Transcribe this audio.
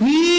Whee!